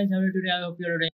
guys have a today. I hope you're doing